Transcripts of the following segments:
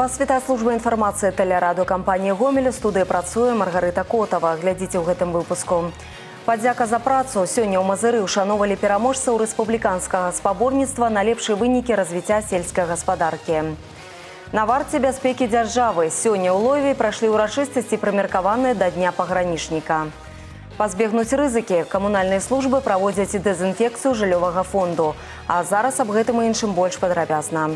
Вас вітае служба інфармацыі тэлераду кампаніі гомелю студыі працуе Маргарыта Котава. Глядзіце ў гэтым выпуску. Падзяка за працу сёння ў мазыры ўшановалі пераможцаў рэспубліканскага спаборніцтва на лепшыя вынікі развіцця сельскай гаспадаркі. На варце бяспекі дзяржавы сёння ў лове прайшлі ўрачыстасці прымеркаваныя да дня пагранічніка. Пазбегнуць рызыкі камунальныя службы праводзяць і дэзінфекцыю жыллёвага фонду. А зараз аб гэтым і іншым больш падрабязна.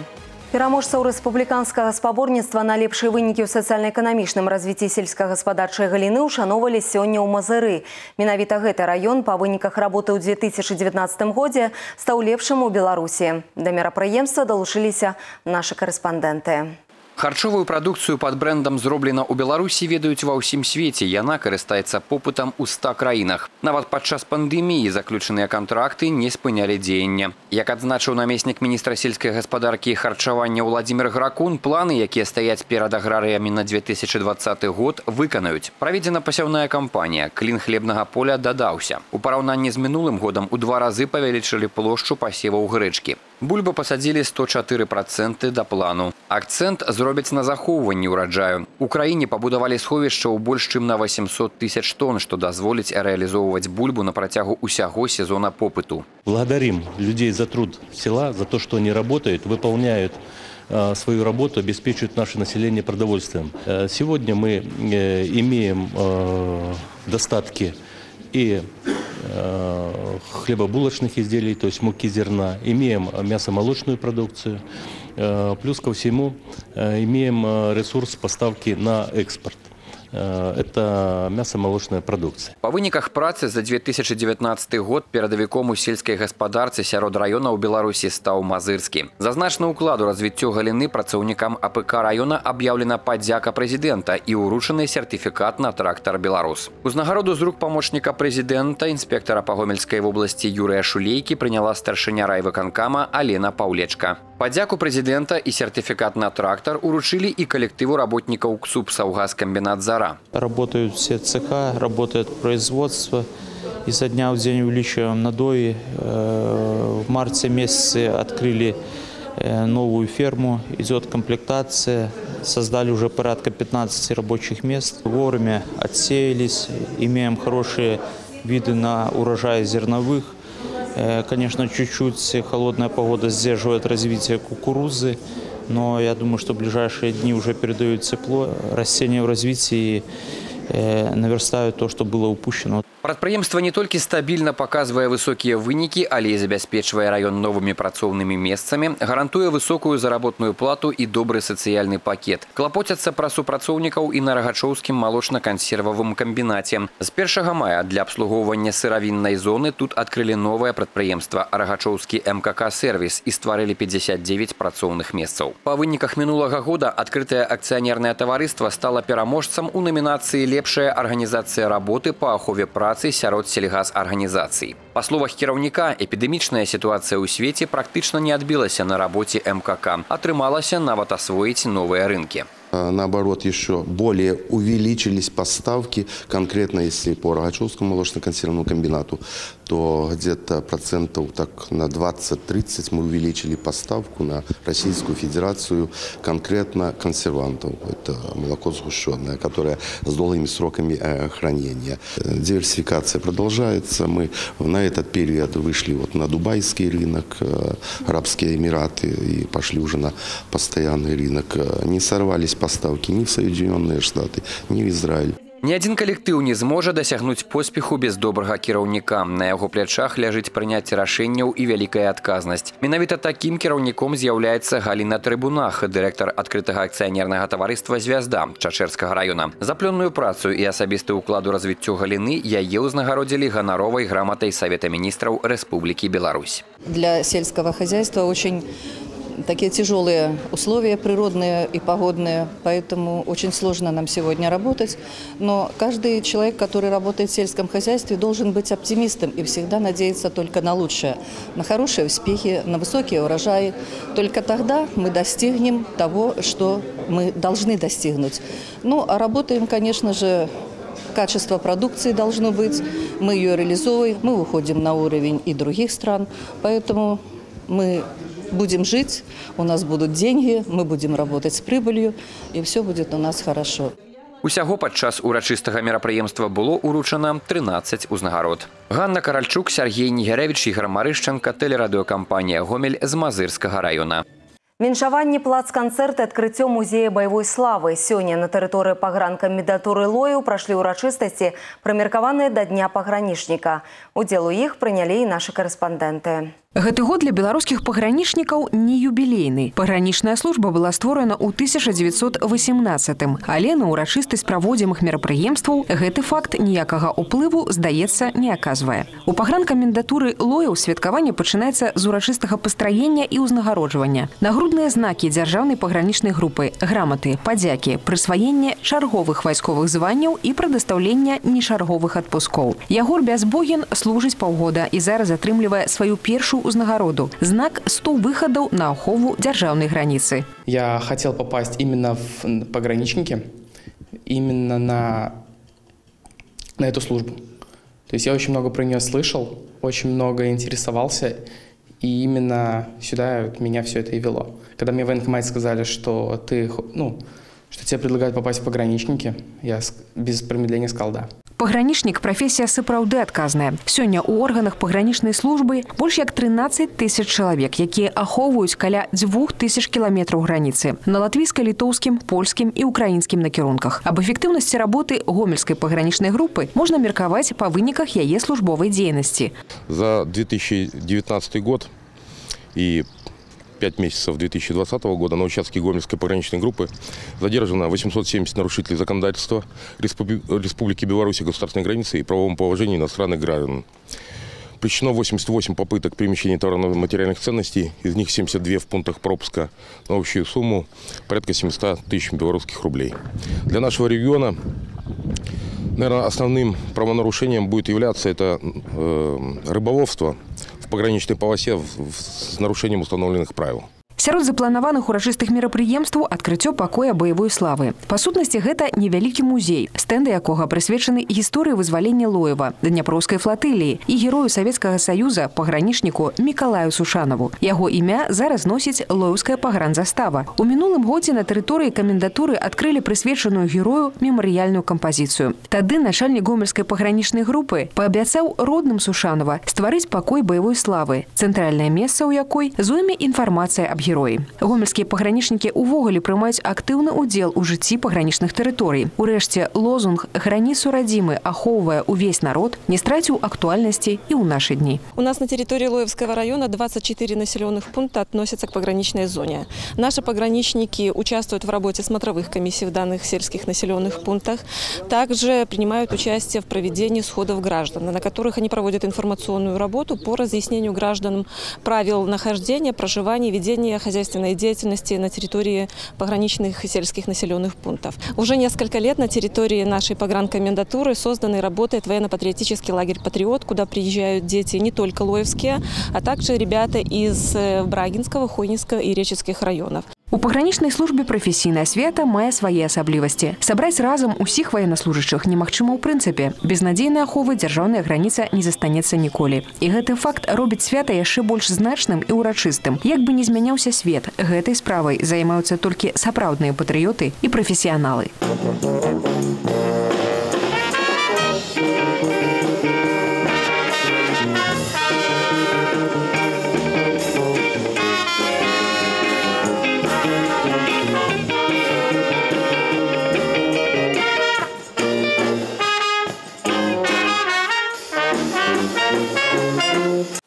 Пераможцаў рэспубліканскага спаборніцтва на лепшыя вынікі ў сацыяльна-эканамічным развіцці сельскагаспадарчай галіны ўшановалі сёння ў мазыры. Менавіта гэты раён па выніках работы ў 2019 годзе стаў лепшым у Беларусі. Да мерапрыемства далучыліся нашы карэспандэнты. Харчовую прадукцыю пад брэндам зроблена ў Беларусі ведаюць ва ўсім свеце. Яна карыстаецца попытам у 100 краінах. Нават падчас пандэміі заключаныя кантракты не спынялі дзеяння. Як адзначыў намеснік міністра сельскай гаспадаркі і харчавання Владзімир Гракун, планы, якія стаяць перад аграрыямі на 2020 год, выканаюць. Праведзена пасяўная кампанія. Клін хлебнага поля дадаўся. У параўнанні з мінулым годам у два разы павялічылі плошчу пасеваў грэчкі. Бульба пасадзілі 104% да плану. Акцэнт зробяць на захоўванні ўраджаю. У краіне пабудавалі сховішча ў больш чым на 800 тысяч тонн, што дазволіць рэалізоўваць бульбу на працягу усяго сезона попыту. Благодарим людей за труд села, за то, что они работают, выполняют э, свою работу, обеспечивают наше население продовольствием. Э, Сегодня мы э, имеем э, достатки и э, хлебобулочных изделий, то есть муки зерна, имеем мясомолочную продукцию, э, плюс ко всему э, имеем ресурс поставки на экспорт. Э, Это мясомолочная продукция. Па выніках працы за 2019 год перадавіком у сельскай гаспадарцы сярод раёна ў Беларусі стаў мазырскі. За значны ўклад у развіццё галіны працаўнікам АПК раёна аб'яўлена падзяка прэзідэнта і ўручаны сертыфікат на трактар Беларус. Узнагароду з рук памочніка прэзідэнта інспектара па гомельскай вобласці Юрыя Шулейкі прыняла старшыня райвыканкама Алена Паўлечка. Падзяку прэзідэнта і сертыфікат на трактар уручылі і калектыву работнікаў КСУП «Саўгазкамбінат «Зара». Работают все цеха, работает производство. И со дня в день увеличиваем надои. Э, В марте месяце открыли э, новую ферму, идет комплектация. Создали уже порядка 15 рабочих мест. Вовремя отсеялись, имеем хорошие виды на урожай зерновых. Э, Конечно, чуть-чуть холодная погода сдерживает развитие кукурузы, но я думаю, что в ближайшие дни уже передают тепло, растения в развитии э, наверстают то, что было упущено. Прадпрыемства не толькі стабільна паказвае высокія вынікі, але і забяспечвае раён новымі працоўнымі месцамі, гарантуе высокую заработную плату і добры сацыяльны пакет. Клапоцяцца пра супрацоўнікаў і на рагачоўскім малочна-кансервавым камбінаце. З 1 мая для абслугоўвання сыравіннай зоны тут адкрылі новае прадпрыемства рагачоўскі мкк сервіс і стварылі 59 працоўных месцаў. Па выніках мінулага года адкрытае акцыянернае таварыства стала пераможцам у намінацыі лепшая арганізацыя работы па ахове працы працы сярод сельгазарганізацый. Па словах кіраўніка, эпідэмічная сітуацыя ў свеце практычна не адбілася на рабоце МКК. Атрымалася нават асвоіць новыя рынкі. А, наоборот, еще более увеличились поставки, конкретно если по Рогачевскому молочно-консервному комбинату, то где-то процентов так на 20-30 мы увеличили поставку на Российскую Федерацию конкретно консервантов. Это молоко сгущенное, которое с долгими сроками э, хранения. Диверсификация продолжается. Мы на этот период вышли вот на дубайский рынок, э, Арабские Эмираты и пошли уже на постоянный рынок. Э, Не сорвались поставки ни в Соединенные Штаты, ни в Израиль. Ні адзін калектыў не зможа дасягнуць поспеху без добрага кіраўніка. На яго плячах ляжыць прыняцце рашэнняў і вялікая адказнасць. Менавіта такім кіраўніком з'яўляецца Галіна Трыбунах, дырэктар адкрытага акцыянернага таварыства «Звязда» Чачэрскага раёна. За плённую працу і асабісты ўклад у развіццё галіны яе ўзнагародзілі ганаровай граматай Савета міністраў Рэспублікі Беларусь. для сельского хозяйства очень такие тяжелые условия природные и погодные, поэтому очень сложно нам сегодня работать. Но каждый человек, который работает в сельском хозяйстве, должен быть оптимистом и всегда надеяться только на лучшее, на хорошие успехи, на высокие урожаи. Только тогда мы достигнем того, что мы должны достигнуть. Ну, а работаем, конечно же, качество продукции должно быть, мы ее реализовываем, мы выходим на уровень и других стран, поэтому мы будем жить, у нас будут деньги, мы будем работать с прибылью, и все будет у нас хорошо. Усяго падчас урачыстага мерапрыемства было уручана 13 узнагарод. Ганна Каральчук, Сергей Нігеревич, Ігор Марышченко, тэлерадыёкампанія Гомель з Мазырскага района. Віншаванне плац-канцэрт і адкрыццё музея баявой славы. Сёння на тэрыторыі пагранкамендатуры Лою прашлі ўрачыстасці, прымеркаваныя да дня пагранічніка. Удзел у іх прынялі і нашы карэспандэнты. Гэты год для беларускіх пагранічнікаў не юбілейны. Пагранічная служба была створана ў 1918, але на ўрачыстасць праводзімых мерапрыемстваў гэты факт ніякага ўплыву, здаецца, не аказвае. У пагранкамендатуры Лояў святкаванне пачынаецца з урачыстага пастраення і ўзнагароджвання. Нагрудныя знакі дзяржаўнай пагранічнай групы, граматы, падзякі, прысваенне чарговых вайсковых званняў і прадастаўлення нешарговых адпускоў. Ягор Бязбогін служыць паўгода і зараз атрымлівае сваю першую узнагароду – знак 100 выходов на охову державной границы. Я хотел попасть именно в пограничники, именно на, на эту службу. То есть я очень много про нее слышал, очень много интересовался, и именно сюда меня все это и вело. Когда мне в военкомате сказали, что ты, ну, что тебе предлагают попасть в пограничники, я без промедления сказал «да». Пагранічнік прафесія сапраўды адказная. Сёння ў органах пагранічнай службы больш як 13 тысяч чалавек, якія ахоўваюць каля дзвюх тысяч кіламетраў граніцы на латвійска-літоўскім, польскім і украінскім накірунках. Аб эфектыўнасці работы гомельскай пагранічнай групы можна меркаваць па выніках яе службовай дзейнасці. За 2019 год и 5 месяцев 2020 года на участке Гомельской пограничной группы задержано 870 нарушителей законодательства Республики Беларусь государственной границы и правовом положении иностранных граждан. Причинено 88 попыток перемещения товарно-материальных ценностей, из них 72 в пунктах пропуска на общую сумму порядка 700 тысяч белорусских рублей. Для нашего региона Наверное, основным правонарушением будет являться это э, рыболовство в пограничной полосе с нарушением установленных правил Сярод запланаваных урачыстых мерапрыемстваў адкрыццё пакоя баявой славы. Па сутнасці гэта невялікі музей, стэнды якога прысвечаны гісторыі вызвалення Лоева, дняпроўскай флатыліі і герою Савецкага саюза пагранічніку Мікалаю Сушанаву. Яго імя зараз носіць лоеўская пагранзастава. У мінулым годзе на тэрыторыі камендатуры адкрылі прысвечаную герою мемарыяльную кампазіцыю. Тады начальнік гомельскай пагранічнай групы паабяцаў родным Сушанова стварыць пакой баявой славы, цэнтральнае месца ў якой зойме інфармацыя аб героі. Гомельскія пагранічнікі ўвогуле прымаюць актыўны ўдзел у жыцці пагранічных тэрыторый. Урэшце лозунг граніцу радзімы ахоўвае увесь народ не страціў актуальнасці і ў нашы дні. У нас на территории Лоевского района 24 населенных пункта относятся к пограничной зоне. Наши пограничники участвуют в работе смотровых комиссий в данных сельских населенных пунктах. Также принимают участие в проведении сходов граждан, на которых они проводят информационную работу по разъяснению гражданам правил нахождения, проживания и ведения хозяйственной деятельности на территории пограничных и сельских населенных пунктов. Уже несколько лет на территории нашей погранкомендатуры создан и работает военно-патриотический лагерь «Патриот», куда приезжают дети не только лоевские, а также ребята из э, Брагинского, Хойнинского и Реческих районов. У пагранічнай службе прафесійная свята мае свае асаблівасці. Сабраць разам усіх ваеннаслужачых немагчыма ў прынцыпе. Без надзейнай аховы дзяржаўная граніца не застанецца ніколі. І гэты факт робіць свята яшчэ больш значным і ўрачыстым. Як бы не змяняўся свет, гэтай справай займаюцца толькі сапраўдныя патрыёты і прафесіяналы.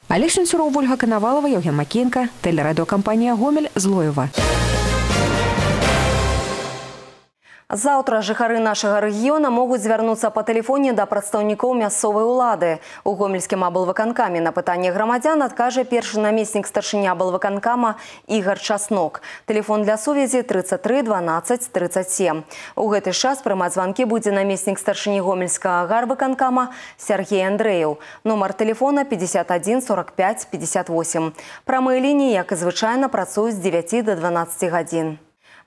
Олег Шенцюров, Ольга Коновалова, Евген Макеенко, телерадиокомпания «Гомель», Злоева. Заўтра жыхары нашага рэгіёна могуць звярнуцца па тэлефоне да прадстаўнікоў мясцовай улады. У гомельскім аблвыканкаме на пытанне грамадзян адкажа першы намеснік старшыня аблвыканкама Ігар Часнок. Тэлефон для сувязі 33 12 37. У гэты час прымаць званкі будзе намеснік старшыні гомельскага гарвыканкама Сергей Андрэеў. Нумар тэлефона 51 45 58. Прамыя лініі, як і звычайна, працуюць з 9 до 12 гадзін.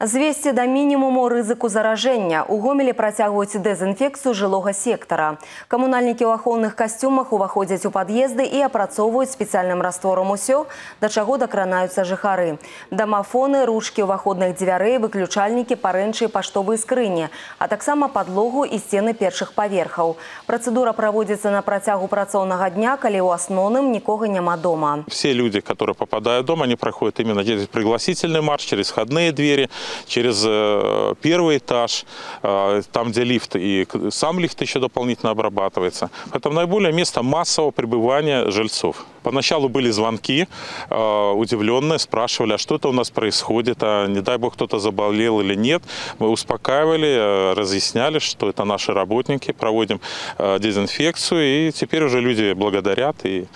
Звесці да мінімуму рызыку заражэння. У гомелі працягваюць дэзінфекцыю жылога сектара. Камунальнікі ў ахоўных касцюмах уваходзяць у пад'езды і апрацоўваюць спецыяльным растворам усё, да чаго дакранаюцца жыхары. Дамафоны, ручкі ўваходных дзвярэй, выключальнікі, парэнчы і паштовыя скрыні, а таксама падлогу і сцены першых паверхаў. Працэдура праводзіцца на працягу працоўнага дня, калі ў асноўным нікога няма дома. Все люди, которые попадают дома, они проходят именно через пригласительный марш, через входные двери, через э, первый этаж, э, там, где лифт, и сам лифт еще дополнительно обрабатывается. Это наиболее место массового пребывания жильцов. Поначалу были звонки, э, удивленные, спрашивали, а что это у нас происходит, а не дай бог кто-то заболел или нет. Мы успокаивали, разъясняли, что это наши работники, проводим дезинфекцию, и теперь уже люди благодарят и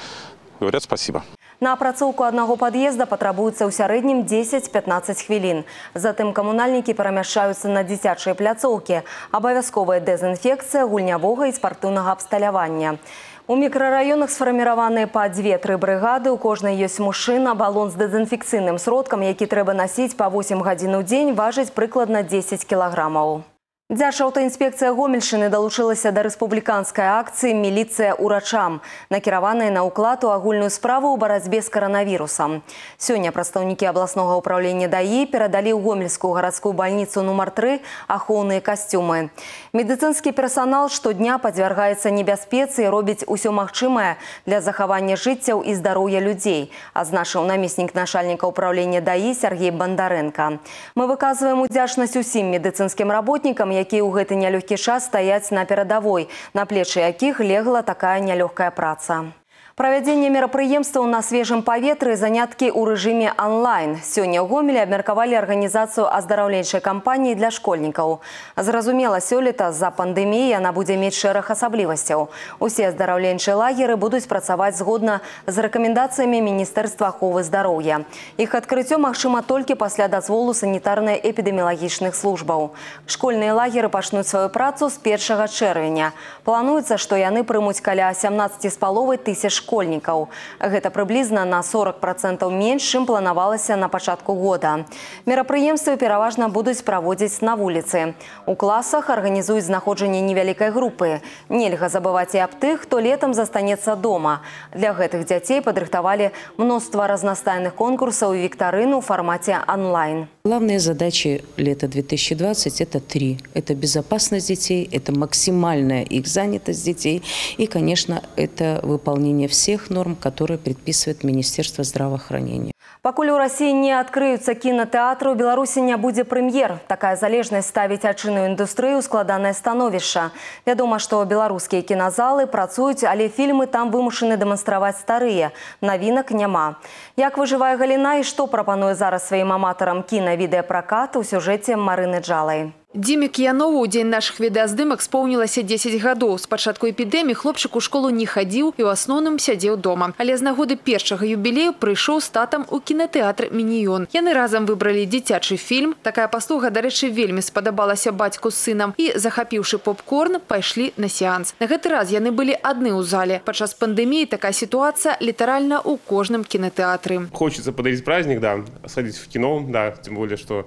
говорят спасибо. На апрацоўку аднаго пад'езда патрабуецца ў сярэднім 10-15 хвілін. Затым камунальнікі перамяшчаюцца на дзіцячыя пляцоўкі. Абавязковая дэзінфекцыя гульнявога і спартыўнага абсталявання. У мікрараёнах сфарміраваныя па дзве-тры брыгады. У кожнай ёсць мужчына, балон з дэзінфекцыйным сродкам, які трэба насіць па 8 гадзін у дзень, важыць прыкладна 10 кілаграмаў. Дзяржаўтаінспекцыя Гомельшчыны далучылася да рэспубліканскай акцыі «Міліцыя ўрачам», накіраванай на ўклад у агульную справу ў барацьбе з каранавірусам. Сёння прадстаўнікі абласнога ўправлення ДАІ перадалі ў гомельскую гарадскую бальніцу нумар 3 ахоўныя касцюмы. Медыцынскі персанал штодня падвяргаецца небяспецы і робіць усё магчымае для захавання жыццяў і здароўя людзей, адзначыў намеснік начальніка ўправлення ДАІ Сергей Бандаренко. Мы выказваем удзячнасць усім медыцынскім работнікам, якія ў гэты нялёгкі час стаяць на перадавой, на плечы якіх легла такая нялёгкая праца. Правядзенне мерапрыемстваў на свежым паветры заняткі ў рэжыме онлайн. Сёння ў гомелі абмеркавалі арганізацыю аздараўленчай кампаніі для школьнікаў. Зразумела, сёлета з-за пандэміі яна будзе мець шэраг асаблівасцяў. Усе аздараўленчыя лагеры будуць працаваць згодна з рэкамендацыямі міністэрства аховы здароўя. Іх адкрыццё магчыма толькі пасля дазволу санітарна-эпідэміялагічных службаў. Школьныя лагеры пачнуць сваю працу з 1 чэрвеня. Плануецца, што яны прымуць каля 17 з паловай тысяч школьнікаў. Гэта прыблізна на 40% менш, чым планавалася на пачатку года. Мерапрыемствы пераважна будуць праводзіць на вуліцы. У класах арганізуюць знаходжанне невялікай групы. Нельга забываць і аб тых, хто летам застанецца дома. Для гэтых дзяцей падрыхтавалі мноства разнастайных конкурсаў і віктарыну ў фармаце онлайн. Главные задачи лета 2020 – это три. Это безопасность детей, это максимальная их занятость детей и, конечно, это выполнение всех норм, которые предписывает Министерство здравоохранения. Пакуль у рассіі не адкрыюцца кінатэатры, у Беларусі не будзе прэм'ер. Такая залежнасць ставіць адчынную індустрыю ў складанае становішча. Вядома, што беларускія кіназалы працуюць, але фільмы там вымушаны дэманстраваць старыя. Навінак няма. Як выжывае галіна і што прапануе зараз сваім аматарам кіна-відэапракат у сюжэце Марыны Джалай. Диме Киянову у дзень наших відэаздымак споўнілася 10 гадоў. З пачатку эпідэміі хлопчык у школу не хадзіў і ў асноўным сядзеў дома. Але з нагоды першага юбілею прыйшоў з татам у кінатэатр Мініён. Яны разам выбралі дзіцячы фільм. Такая паслуга, дарэчы, вельмі спадабалася бацьку з сынам. І, захапіўшы попкорн, пайшлі на сеанс. На гэты раз яны былі адны ў зале. Падчас пандэміі такая сітуацыя літаральна ў кожным кінатэатры. Хочется подарить праздник, да, сходить в кино, да, тем более, что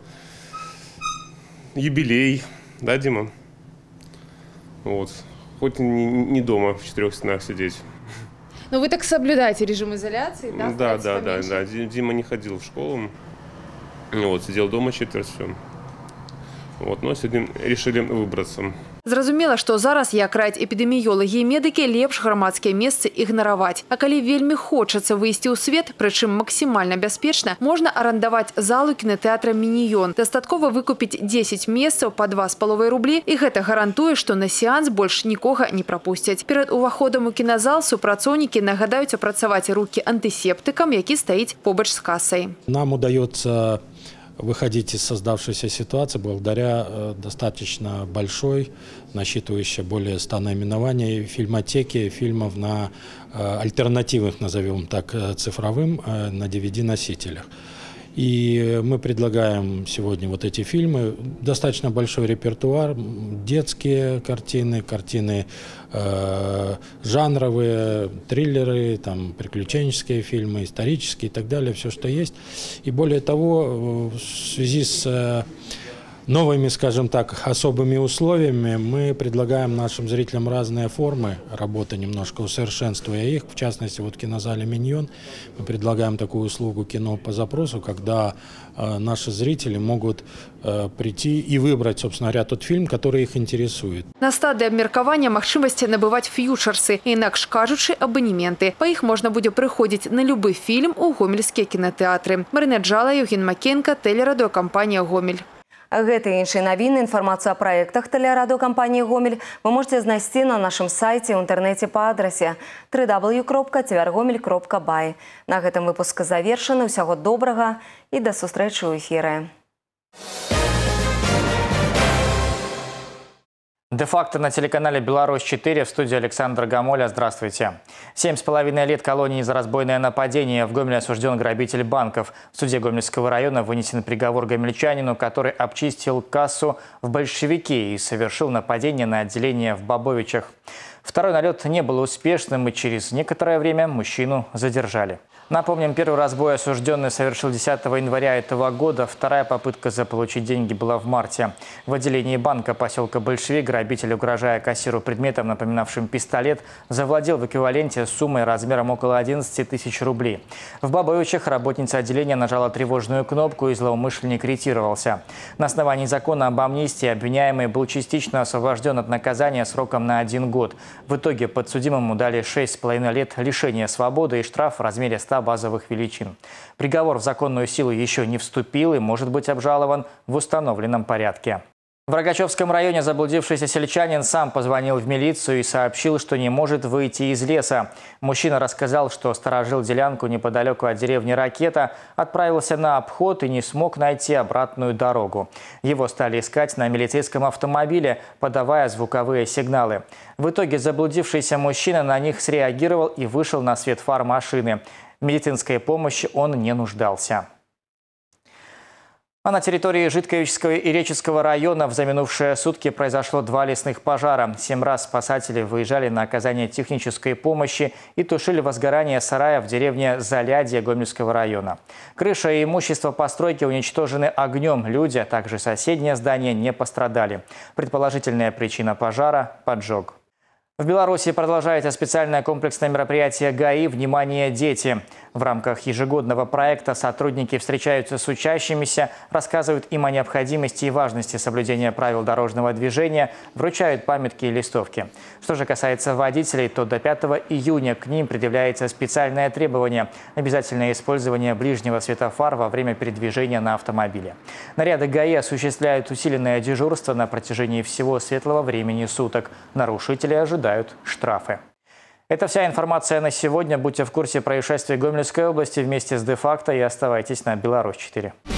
юбилей, да, Дима? Вот. Хоть не, не дома в четырех стенах сидеть. Но вы так соблюдаете режим изоляции, Да, да, да, да. Ди- Дима не ходил в школу. Вот, сидел дома четверть все. Вот, но сегодня решили выбраться. Зразумела, што зараз як раяць эпідэміёлагі і медыкі лепш грамадскія месцы ігнараваць. А калі вельмі хочацца выйсці ў свет, прычым максімальна бяспечна, можна арандаваць залу кінатэатра Мініён. Дастаткова выкупіць 10 месцаў па 2,5 рублі і гэта гарантуе, што на сеанс больш нікога не прапусцяць. Перад уваходам у кіназал супрацоўнікі нагадаюць апрацаваць рукі антысептыкам, які стаіць побач з касай. Нам удается выходить из создавшейся ситуации благодаря э, достаточно большой, насчитывающей более 100 наименований фильмотеки фильмов на э, альтернативных, назовем так, э, цифровым, на DVD-носителях. И мы предлагаем сегодня вот эти фильмы. Достаточно большой репертуар. Детские картины, картины э, жанровые, триллеры, там, приключенческие фильмы, исторические и так далее. Все, что есть. И более того, в связи с... Э, новыми, скажем так, особыми условиями мы предлагаем нашим зрителям разные формы работы, немножко усовершенствуя их. В частности, вот в кинозале «Миньон» мы предлагаем такую услугу кино по запросу, когда э, наши зрители могут э, прийти и выбрать, собственно говоря, тот фильм, который их интересует. На стадыі абмеркавання магчымасці набываць фьючерсы, інакш кажучы, абанементы. Па іх можна будзе прыходзіць на любы фільм у гомельскія кінатэатры. Марына Джала, Евген Макенко, тэлерадыокампанія «Гомель». Гэты і іншыя навіны, інфармацыю о праектах тэлерадыокампаніі «Гомель» вы можете знайсці на нашым сайце ў інтэрнэце па адрасе www.tvrgomель.by. На гэтым выпуск завершаны. Усяго добрага і да сустрэчы ў эфіры. Де-факто на телеканале «Беларусь-4» в студии Александра Гамоля. Здравствуйте. Семь с половиной лет колонии за разбойное нападение. В Гомеле осужден грабитель банков. В суде Гомельского района вынесен приговор гомельчанину, который обчистил кассу в большевике и совершил нападение на отделение в Бабовичах. Второй налет не был успешным, и через некоторое время мужчину задержали. Напомним, первый разбой осужденный совершил 10 января этого года. Вторая попытка заполучить деньги была в марте. В отделении банка поселка Большевик грабитель, угрожая кассиру предметом, напоминавшим пистолет, завладел в эквиваленте суммой размером около 11 тысяч рублей. В Бабовичах работница отделения нажала тревожную кнопку и злоумышленник ретировался. На основании закона об амнистии обвиняемый был частично освобожден от наказания сроком на один год. В итоге подсудимому дали 6,5 лет лишения свободы и штраф в размере 100 базовых величин. Приговор в законную силу еще не вступил и может быть обжалован в установленном порядке. В Рогачевском районе заблудившийся сельчанин сам позвонил в милицию и сообщил, что не может выйти из леса. Мужчина рассказал, что сторожил делянку неподалеку от деревни Ракета, отправился на обход и не смог найти обратную дорогу. Его стали искать на милицейском автомобиле, подавая звуковые сигналы. В итоге заблудившийся мужчина на них среагировал и вышел на свет фар машины. Медицинской помощи он не нуждался. А на территории Житковического и Реческого района в заминувшие сутки произошло два лесных пожара. Семь раз спасатели выезжали на оказание технической помощи и тушили возгорание сарая в деревне Залядье Гомельского района. Крыша и имущество постройки уничтожены огнем. Люди, а также соседнее здание не пострадали. Предположительная причина пожара – поджог. В Беларуси продолжается специальное комплексное мероприятие ГАИ «Внимание, дети». В рамках ежегодного проекта сотрудники встречаются с учащимися, рассказывают им о необходимости и важности соблюдения правил дорожного движения, вручают памятки и листовки. Что же касается водителей, то до 5 июня к ним предъявляется специальное требование – обязательное использование ближнего светофара во время передвижения на автомобиле. Наряды ГАИ осуществляют усиленное дежурство на протяжении всего светлого времени суток. Нарушители ожидают штрафы. Это вся информация на сегодня. Будьте в курсе происшествий Гомельской области вместе с Де-факто и оставайтесь на Беларусь-4.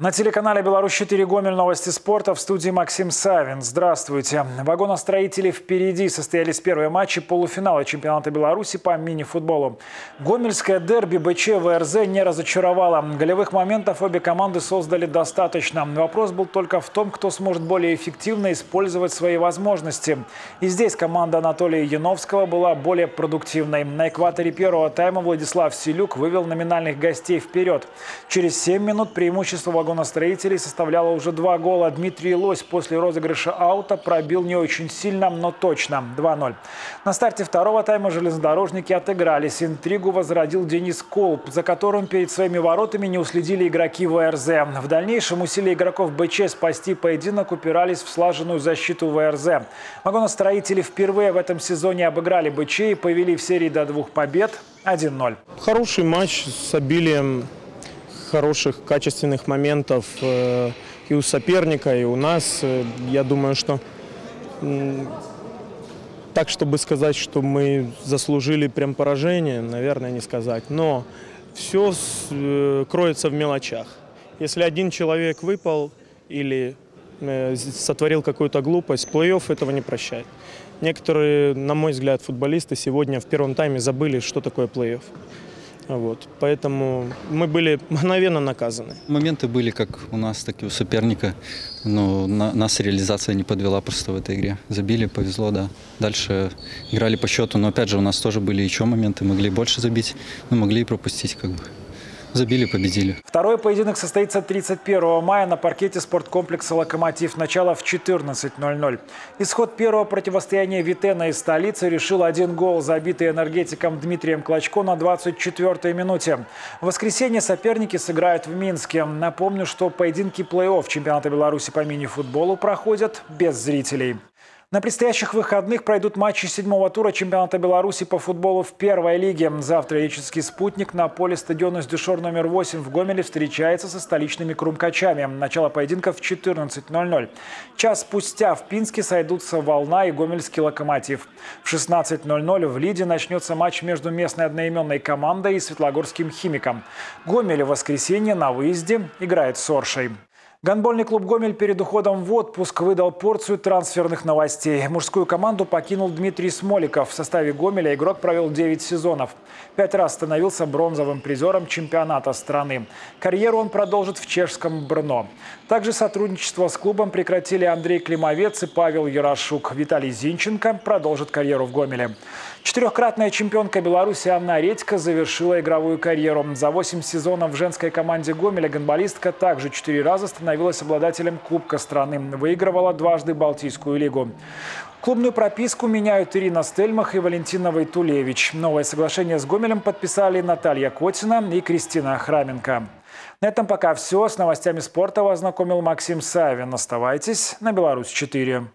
На телеканале «Беларусь-4 Гомель» новости спорта в студии Максим Савин. Здравствуйте. Вагоностроители впереди. Состоялись первые матчи полуфинала чемпионата Беларуси по мини-футболу. Гомельское дерби БЧ ВРЗ не разочаровало. Голевых моментов обе команды создали достаточно. Вопрос был только в том, кто сможет более эффективно использовать свои возможности. И здесь команда Анатолия Яновского была более продуктивной. На экваторе первого тайма Владислав Селюк вывел номинальных гостей вперед. Через 7 минут преимущество вагоностроителей вагоностроителей составляла уже два гола. Дмитрий Лось после розыгрыша аута пробил не очень сильно, но точно. 2-0. На старте второго тайма железнодорожники отыгрались. Интригу возродил Денис Колб, за которым перед своими воротами не уследили игроки ВРЗ. В дальнейшем усилия игроков БЧ спасти поединок упирались в слаженную защиту ВРЗ. Вагоностроители впервые в этом сезоне обыграли БЧ и повели в серии до двух побед 1-0. Хороший матч с обилием хороших, качественных моментов э, и у соперника, и у нас. Э, я думаю, что так, чтобы сказать, что мы заслужили прям поражение, наверное, не сказать. Но все э, кроется в мелочах. Если один человек выпал или сотворил какую-то глупость, плей-офф этого не прощает. Некоторые, на мой взгляд, футболисты сегодня в первом тайме забыли, что такое плей-офф. Вот. Поэтому мы были мгновенно наказаны. Моменты были как у нас, так и у соперника. Но на, нас реализация не подвела просто в этой игре. Забили, повезло, да. Дальше играли по счету, но опять же у нас тоже были еще моменты. Могли больше забить, но могли и пропустить как бы. Забили, победили. Второй поединок состоится 31 мая на паркете спорткомплекса «Локомотив». Начало в 14.00. Исход первого противостояния Витена и столицы решил один гол, забитый энергетиком Дмитрием Клочко на 24-й минуте. В воскресенье соперники сыграют в Минске. Напомню, что поединки плей-офф чемпионата Беларуси по мини-футболу проходят без зрителей. На предстоящих выходных пройдут матчи седьмого тура чемпионата Беларуси по футболу в первой лиге. Завтра реческий спутник на поле стадиона «Сдюшор» номер 8 в Гомеле встречается со столичными крумкачами. Начало поединка в 14.00. Час спустя в Пинске сойдутся «Волна» и «Гомельский локомотив». В 16.00 в Лиде начнется матч между местной одноименной командой и Светлогорским химиком. Гомель в воскресенье на выезде играет с Оршей. Гандбольный клуб «Гомель» перед уходом в отпуск выдал порцию трансферных новостей. Мужскую команду покинул Дмитрий Смоликов. В составе «Гомеля» игрок провел 9 сезонов. Пять раз становился бронзовым призером чемпионата страны. Карьеру он продолжит в чешском Брно. Также сотрудничество с клубом прекратили Андрей Климовец и Павел Ярошук. Виталий Зинченко продолжит карьеру в «Гомеле». Четырехкратная чемпионка Беларуси Анна Редька завершила игровую карьеру. За 8 сезонов в женской команде «Гомеля» гонболистка также четыре раза становилась обладателем Кубка страны. Выигрывала дважды Балтийскую лигу. Клубную прописку меняют Ирина Стельмах и Валентина Войтулевич. Новое соглашение с Гомелем подписали Наталья Котина и Кристина Храменко. На этом пока все. С новостями спорта вас знакомил Максим Савин. Оставайтесь на Беларусь 4.